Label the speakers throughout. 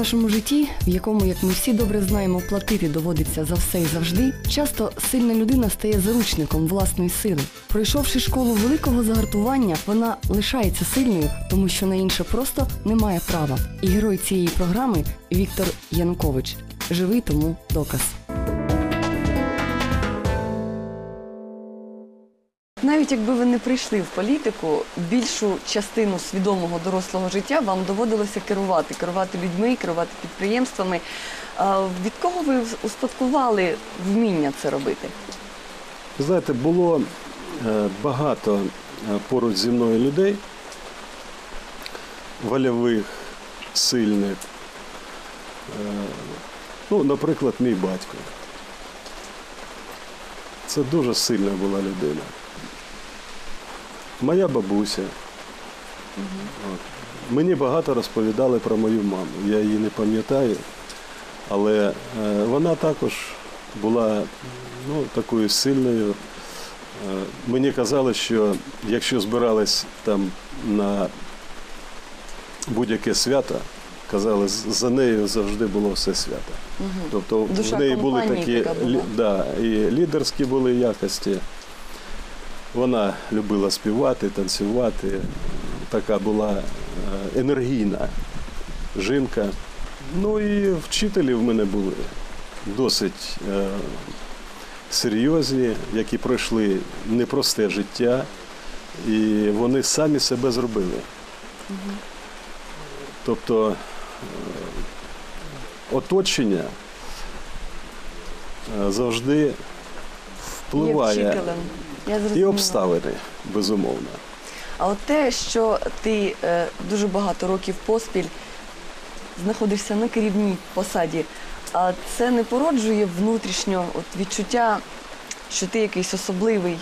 Speaker 1: нашому житті, в якому, як ми всі добре знаємо, платити доводиться за все і завжди, часто сильна людина стає заручником власної сили. Пройшовши школу великого загартування, вона лишається сильною, тому що на інше просто немає права. І герой цієї програми Віктор Янукович. Живий тому доказ. Навіть якби ви не прийшли в політику, більшу частину свідомого дорослого життя вам доводилося керувати, керувати людьми, керувати підприємствами. Від кого ви успадкували вміння це робити?
Speaker 2: Знаєте, було е, багато е, поруч зі мною людей, вольових, сильних. Е, Ну, наприклад, мій батько. Це дуже сильна була людина. Моя бабуся. От. Мені багато розповідали про мою маму. Я її не пам'ятаю, але е, вона також була ну, такою сильною. Е, Мені казали, що якщо збирались там на будь-яке свято, казали, за нею завжди було все свято. Тобто
Speaker 1: Душа
Speaker 2: в неї були такі
Speaker 1: така була.
Speaker 2: да, і лідерські були якості. Вона любила співати, танцювати. Така була е, енергійна жінка. Ну і вчителі в мене були досить е, серйозні, які пройшли непросте життя, і вони самі себе зробили. Тобто е, оточення завжди впливає.
Speaker 1: Я
Speaker 2: і обставини, безумовно.
Speaker 1: А от те, що ти е, дуже багато років поспіль знаходишся на керівній посаді, а це не породжує внутрішньо от відчуття, що ти якийсь особливий,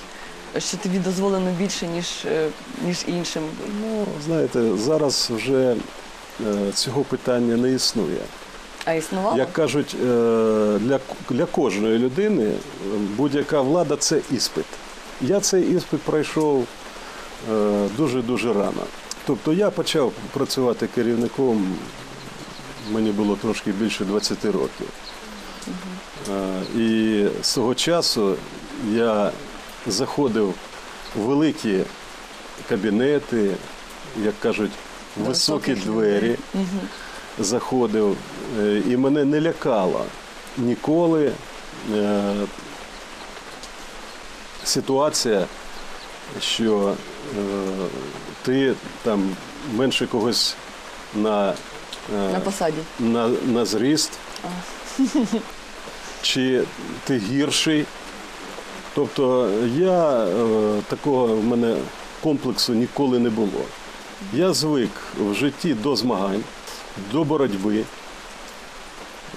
Speaker 1: що тобі дозволено більше, ніж, е, ніж іншим.
Speaker 2: Ну, знаєте, зараз вже е, цього питання не існує.
Speaker 1: А існувало?
Speaker 2: Як кажуть, е, для, для кожної людини е, будь-яка влада це іспит. Я цей іспит пройшов е, дуже-дуже рано. Тобто я почав працювати керівником, мені було трошки більше 20 років. Е, І з того часу я заходив в великі кабінети, як кажуть, високі двері заходив, е, і мене не лякало ніколи ситуація, що е, ти там менше когось на, е,
Speaker 1: На посаді.
Speaker 2: на, на зріст, чи ти гірший. Тобто я е, такого в мене комплексу ніколи не було. Я звик в житті до змагань, до боротьби.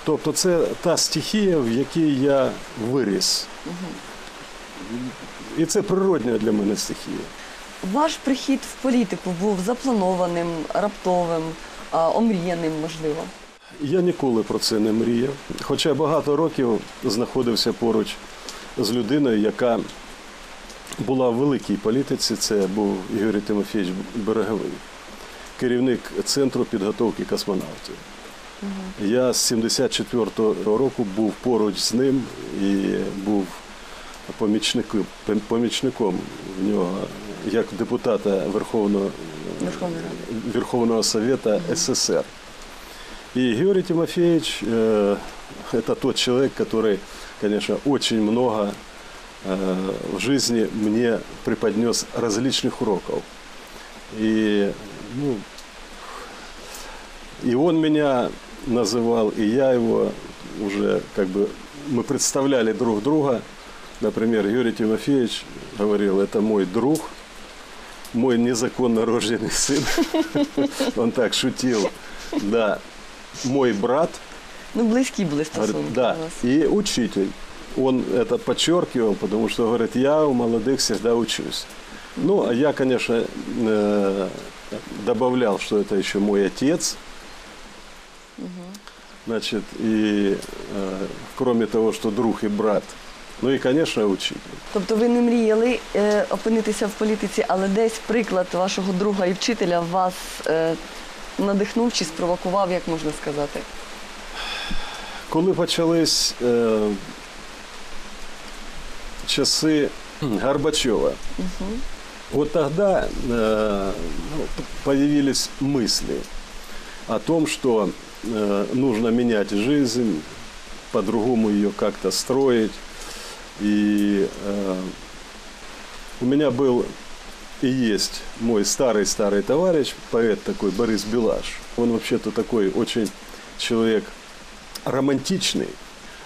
Speaker 2: Тобто це та стихія, в якій я виріс. І це природня для мене стихія.
Speaker 1: Ваш прихід в політику був запланованим, раптовим, омріяним, можливо.
Speaker 2: Я ніколи про це не мріяв. Хоча багато років знаходився поруч з людиною, яка була в великій політиці. Це був Ігор Тимофійович Береговий, керівник центру підготовки космонавтів. Я з 74-го року був поруч з ним і був помічником, помічником в нього як депутата Верховного
Speaker 1: Верховної Ради.
Speaker 2: Верховного Совета СССР. И Георгий Тимофеевич э, это тот человек, который, конечно, очень много э, в жизни мне преподнес различных уроков. И, ну, и он меня называл, и я его уже как бы мы представляли друг друга. Например, Юрий Тимофеевич говорил, это мой друг, мой незаконно рожденный сын. Он так шутил. Да, мой брат,
Speaker 1: Ну, близькі були стосунки
Speaker 2: да, и учитель. Он это подчеркивал, потому что говорит, я у молодых всегда учусь. Ну, а я, конечно, э, добавлял, что это еще мой отец. Значит, и э, кроме того, что друг и брат, ну и, конечно, учитель.
Speaker 1: Тобто ви не мріяли е, опинитися в політиці, але десь приклад вашого друга і вчителя вас е, надихнув чи спровокував, як можна сказати?
Speaker 2: Коли почались е, часи Горбачева, вот тогда э, ну, п- появились мысли о том, что э, нужно менять жизнь, по-другому ее как-то строить. И э, у меня был и есть мой старый-старый товарищ, поэт такой Борис Белаш. Он вообще-то такой очень человек романтичный.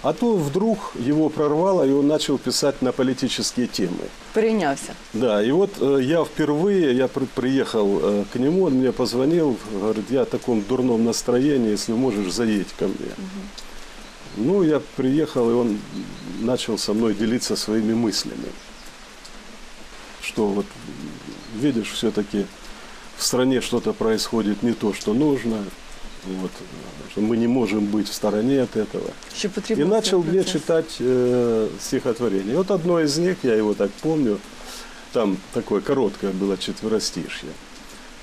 Speaker 2: А то вдруг его прорвало, и он начал писать на политические темы.
Speaker 1: Перейнявся.
Speaker 2: Да, и вот э, я впервые, я при- приехал э, к нему, он мне позвонил, говорит, я в таком дурном настроении, если можешь, заедь ко мне. Ну, я приехал, и он начал со мной делиться своими мыслями. Что вот, видишь, все-таки в стране что-то происходит не то, что нужно. Вот, что мы не можем быть в стороне от этого. И начал мне читать э, стихотворение. И вот одно из них, я его так помню, там такое короткое было четверостишье.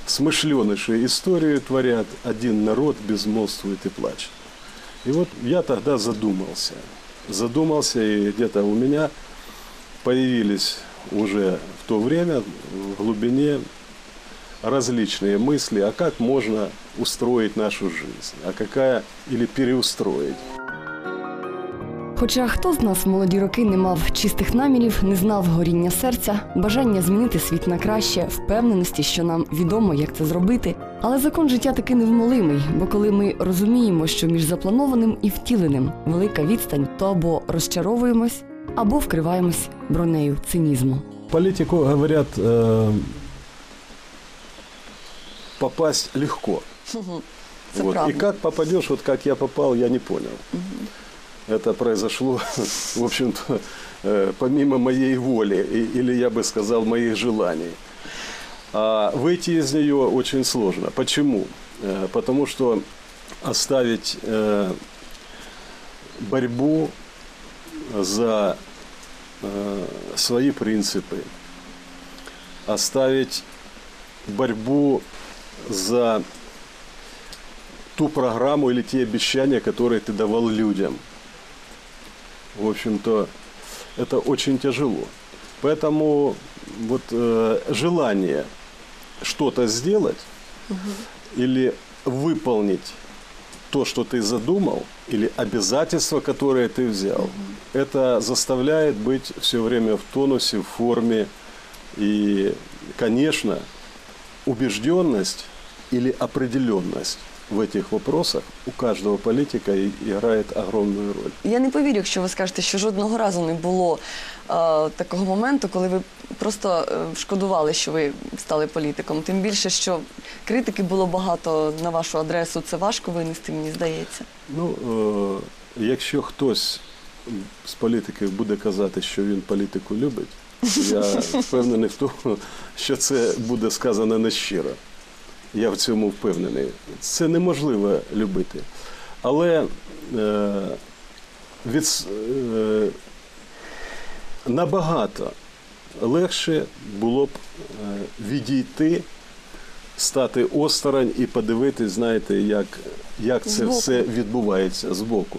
Speaker 2: Смышленыши историю творят, один народ безмолвствует и плачет. И вот я тогда задумался. Задумался, и где-то у меня появились уже в то время в глубине различные мысли, а как можно устроить нашу жизнь, а какая или переустроить.
Speaker 1: Хоча хто з нас в молоді роки не мав чистих намірів, не знав горіння серця, бажання змінити світ на краще, впевненості, що нам відомо, як це зробити. Але закон життя таки невмолимий, бо коли ми розуміємо, що між запланованим і втіленим велика відстань, то або розчаровуємось, або вкриваємось бронею цинізму.
Speaker 2: Политику говорят, э, попасть легко.
Speaker 1: Це
Speaker 2: Вот.
Speaker 1: правда.
Speaker 2: И как попадешь, вот как я попал, я не понял. Это произошло, в общем-то, э, помимо моей воли, и- или я бы сказал, моих желаний. А выйти из нее очень сложно. Почему? Э, Потому что оставить э, борьбу за э, свои принципы, оставить борьбу за ту программу или те обещания, которые ты давал людям. В общем-то, это очень тяжело. Поэтому вот э, желание что-то сделать или выполнить то, что ты задумал, или обязательства, которые ты взял, это заставляет быть все время в тонусе, в форме. И, конечно, убежденность или определенность в этих вопросах у каждого политика и- играет огромную роль.
Speaker 1: Я не повірю, якщо ви скажете, що жодного разу не було е, такого моменту, коли ви просто е, шкодували, що ви стали політиком. Тим більше, що критики було багато на вашу адресу. Це важко винести, мені здається.
Speaker 2: Ну, е, якщо хтось з політиків буде казати, що він політику любить, я впевнений в тому, що це буде сказано нещиро. Я в цьому впевнений. Це неможливо любити. Але е, від, е, набагато легше було б е, відійти, стати осторонь і подивитись, знаєте, як, як це
Speaker 1: Збоку.
Speaker 2: все відбувається збоку.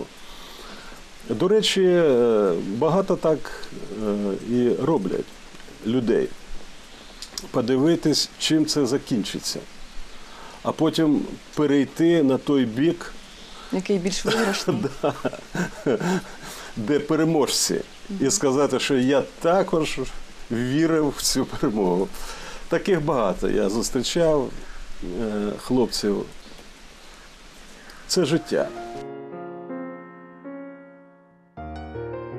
Speaker 2: До речі, е, багато так е, і роблять людей. Подивитись, чим це закінчиться. А потім перейти на той бік,
Speaker 1: Який більш виграшний.
Speaker 2: де переможці, і сказати, що я також вірив в цю перемогу. Таких багато я зустрічав е, хлопців. Це життя.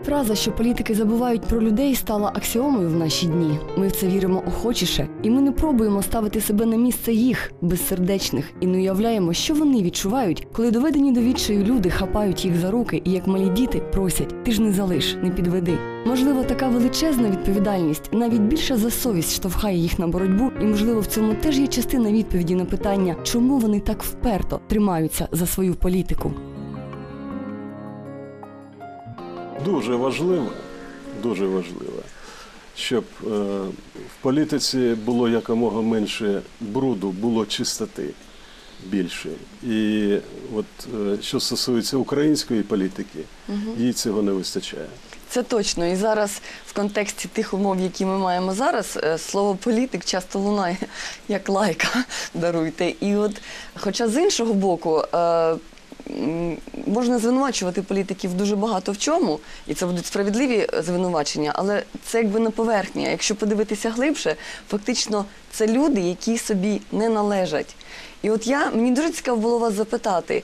Speaker 1: Фраза, що політики забувають про людей, стала аксіомою в наші дні. Ми в це віримо охочіше, і ми не пробуємо ставити себе на місце їх, безсердечних, і не уявляємо, що вони відчувають, коли доведені до відчаю люди хапають їх за руки і як малі діти просять: ти ж не залиш, не підведи. Можливо, така величезна відповідальність навіть більша за совість штовхає їх на боротьбу, і можливо в цьому теж є частина відповіді на питання, чому вони так вперто тримаються за свою політику.
Speaker 2: Дуже важливо, дуже важливо, щоб е, в політиці було якомога менше бруду, було чистоти. більше. І от е, що стосується української політики, їй цього не вистачає.
Speaker 1: Це точно. І зараз в контексті тих умов, які ми маємо зараз, е, слово політик часто лунає як лайка, даруйте. І от, хоча з іншого боку, можна звинувачувати політиків дуже багато в чому, і це будуть справедливі звинувачення, але це якби на поверхні. А Якщо подивитися глибше, фактично це люди, які собі не належать. І от я мені дуже цікаво було вас запитати.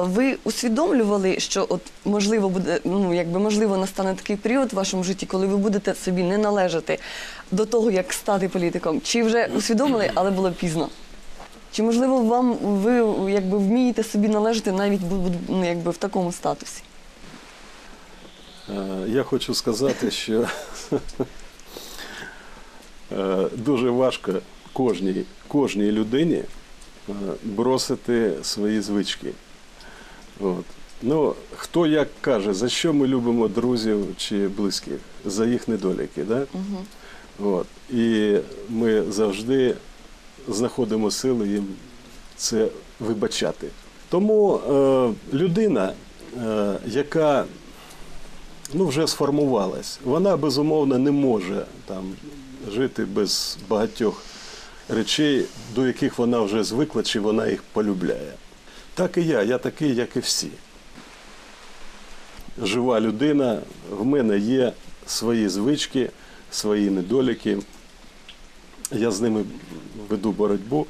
Speaker 1: Ви усвідомлювали, що от можливо буде, ну якби можливо настане такий період в вашому житті, коли ви будете собі не належати до того, як стати політиком? Чи вже усвідомили, але було пізно? Чи можливо вам ви якби вмієте собі належати навіть ну, якби в такому статусі?
Speaker 2: Е, Я хочу сказати, що е, дуже важко кожній, кожній людині е, бросити свої звички. От. Ну, хто як каже, за що ми любимо друзів чи близьких? За їх недоліки. Да?
Speaker 1: Угу.
Speaker 2: От. І ми завжди знаходимо сили їм це вибачати. Тому е, людина, е, яка ну, вже сформувалась, вона безумовно не може там, жити без багатьох речей, до яких вона вже звикла, чи вона їх полюбляє. Так і я, я такий, як і всі. Жива людина, в мене є свої звички, свої недоліки. Я з ними веду боротьбу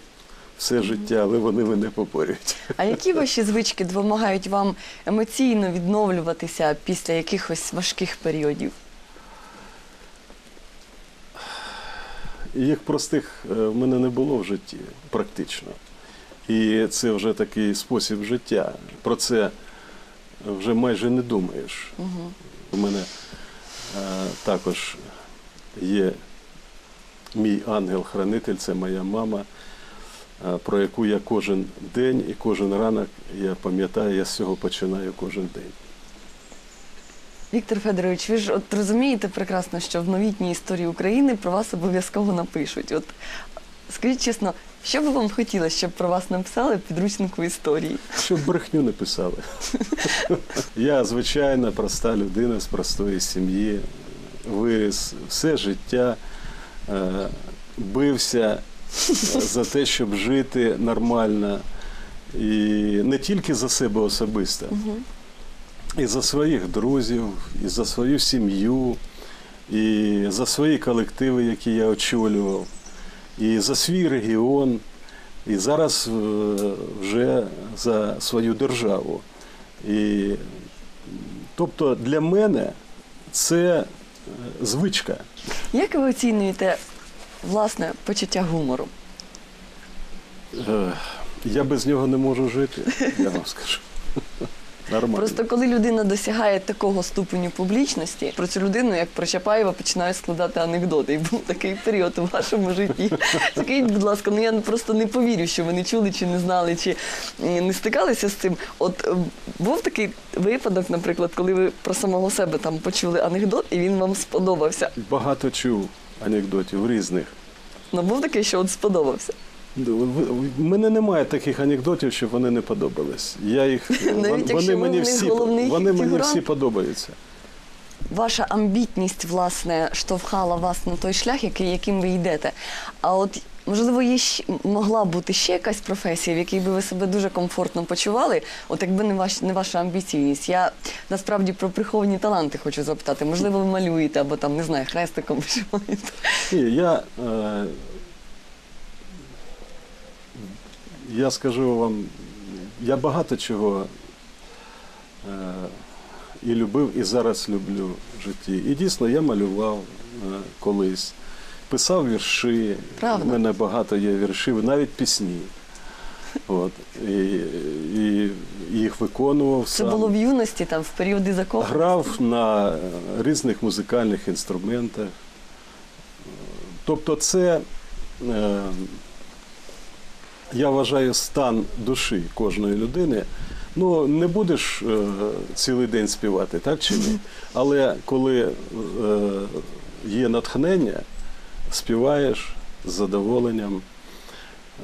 Speaker 2: все життя, але вони мене поборюють.
Speaker 1: А які ваші звички допомагають вам емоційно відновлюватися після якихось важких періодів?
Speaker 2: Їх простих е, в мене не було в житті практично. І це вже такий спосіб життя. Про це вже майже не думаєш.
Speaker 1: Угу.
Speaker 2: У мене е, також є мій ангел-хранитель, це моя мама, е, про яку я кожен день і кожен ранок я пам'ятаю, я з цього починаю кожен день.
Speaker 1: Віктор Федорович, ви ж от розумієте прекрасно, що в новітній історії України про вас обов'язково напишуть. От скажіть чесно, що би вам хотілося, щоб про вас написали в підручнику історії?
Speaker 2: Щоб брехню не писали. Я звичайна проста людина з простої сім'ї, виріс все життя, бився е, за те, щоб жити нормально. І не тільки за себе особисто, і за своїх друзів, і за свою сім'ю, і за свої колективи, які я очолював, і за свій регіон, і зараз е, вже за свою державу. І, тобто для мене це е, звичка.
Speaker 1: Як ви оцінюєте власне почуття гумору?
Speaker 2: Е, Я без нього не можу жити, я вам скажу. Нормально.
Speaker 1: Просто коли людина досягає такого ступеню публічності, про цю людину, як про Чапаєва, починають складати анекдоти. І був такий період у вашому житті. Скажіть, будь ласка, ну я просто не повірю, що ви не чули, чи не знали, чи не стикалися з цим. От е, був такий випадок, наприклад, коли ви про самого себе там почули анекдот, і він вам сподобався.
Speaker 2: Багато чув анекдотів різних.
Speaker 1: Ну був такий, що от сподобався.
Speaker 2: Мене немає таких анекдотів, щоб вони не подобались. Я їх
Speaker 1: Навіть
Speaker 2: вони мені всі вони мені всі подобаються.
Speaker 1: Ваша амбітність, власне, штовхала вас на той шлях, який, яким ви йдете. А от можливо, є могла бути ще якась професія, в якій би ви себе дуже комфортно почували, от якби не ваш не ваша амбіційність. Я насправді про приховані таланти хочу запитати. Можливо, ви малюєте або там не знаю, хрестиком вишиваєте.
Speaker 2: Ні, я, е, я скажу вам, я багато чого е, і любив, і зараз люблю в житті. І дійсно я малював е, колись, писав вірші.
Speaker 1: Правда?
Speaker 2: У мене багато є віршів, навіть пісні. От, і, і їх виконував
Speaker 1: Це
Speaker 2: сам.
Speaker 1: було в юності, там в періоди закоханості.
Speaker 2: Грав на різних музикальних інструментах. Тобто, це, е, я вважаю, стан душі кожної людини. Ну, не будеш е, цілий день співати, так чи ні? Але коли е, є натхнення, співаєш з задоволенням.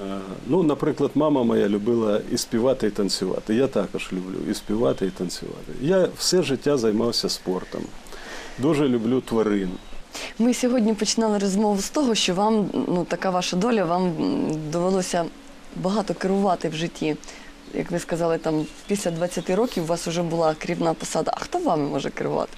Speaker 2: Е, Ну, наприклад, мама моя любила і співати, і танцювати. Я також люблю і співати, і танцювати. Я все життя займався спортом. Дуже люблю тварин.
Speaker 1: Ми сьогодні починали розмову з того, що вам ну така ваша доля, вам довелося багато керувати в житті. Як ви сказали, там після 20 років у вас вже була керівна посада. А хто вами може керувати?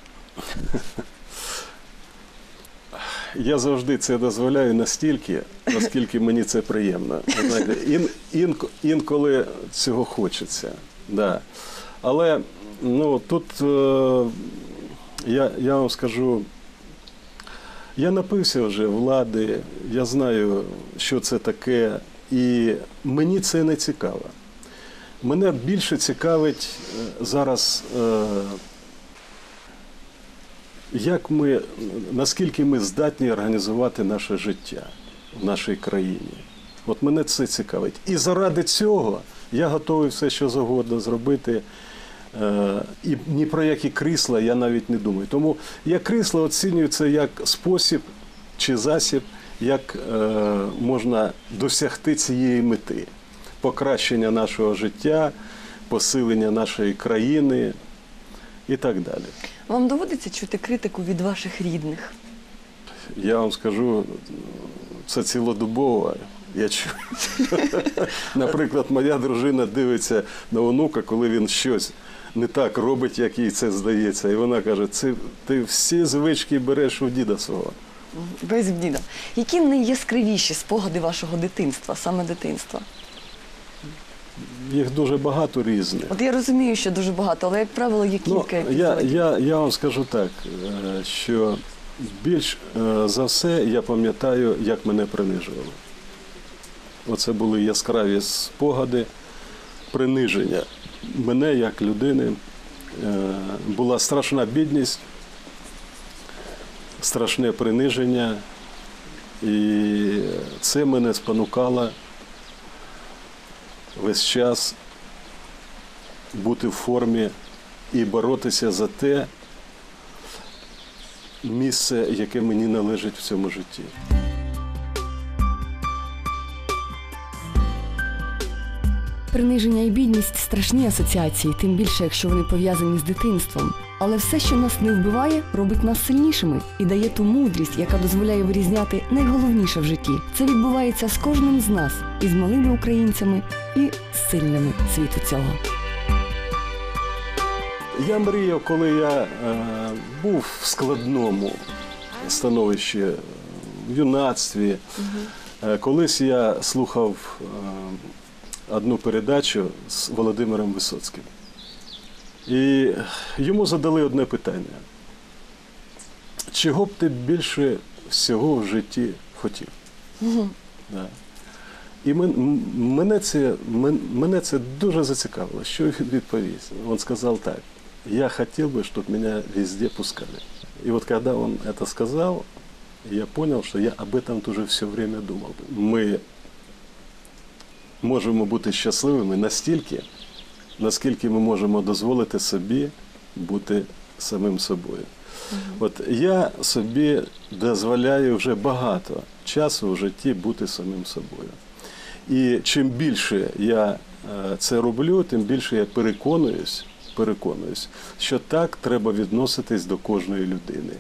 Speaker 2: Я завжди це дозволяю настільки, наскільки мені це приємно. Знаєте, ін, ін, інколи цього хочеться. Да. Але ну, тут е, я, я вам скажу, я напився вже влади, я знаю, що це таке, і мені це не цікаво. Мене більше цікавить е, зараз. Е, як ми, наскільки ми здатні організувати наше життя в нашій країні? От мене це цікавить. І заради цього я готовий все, що завгодно зробити. Е, І ні про які крісла я навіть не думаю. Тому я крісла оцінюю це як спосіб чи засіб, як е, можна досягти цієї мети покращення нашого життя, посилення нашої країни і так далі.
Speaker 1: Вам доводиться чути критику від ваших рідних?
Speaker 2: Я вам скажу, це цілодобово. Я чую. Наприклад, моя дружина дивиться на онука, коли він щось не так робить, як їй це здається. І вона каже: це ти всі звички береш у діда свого.
Speaker 1: Без діда. Які найяскравіші спогади вашого дитинства, саме дитинства?
Speaker 2: Їх дуже багато різних.
Speaker 1: От я розумію, що дуже багато, але як правило є
Speaker 2: Ну,
Speaker 1: кілька
Speaker 2: я, я, я вам скажу так, е, що більш е, за все я пам'ятаю, як мене принижували. Оце були яскраві спогади приниження. Мене як людини е, була страшна бідність, страшне приниження, і це мене спонукало весь час бути в формі і боротися за те місце, яке мені належить в цьому житті.
Speaker 1: Приниження і бідність страшні асоціації, тим більше, якщо вони пов'язані з дитинством. Але все, що нас не вбиває, робить нас сильнішими і дає ту мудрість, яка дозволяє вирізняти найголовніше в житті. Це відбувається з кожним з нас, і з малими українцями, і з сильними світу цього.
Speaker 2: Я мріяв, коли я е, був в складному становищі е, в юнацтві. Е, колись я слухав е, одну передачу з Володимиром Висоцьким. І йому задали одне питання. Чого б ти більше всього в житті хотів? Да. І мен- мене це, мен- мене це дуже зацікавило. Що він відповість? Він сказав так: я хотів би, щоб мене везде пускали. І от коли він це сказав, я понял, що я об этом тоже все время думав. Ми можемо бути щасливими настільки, наскільки ми можемо дозволити собі бути самим собою. От я собі дозволяю вже багато часу в житті бути самим собою. І чим більше я е, це роблю, тим більше я переконуюсь, переконуюсь, що так треба відноситись до кожної людини.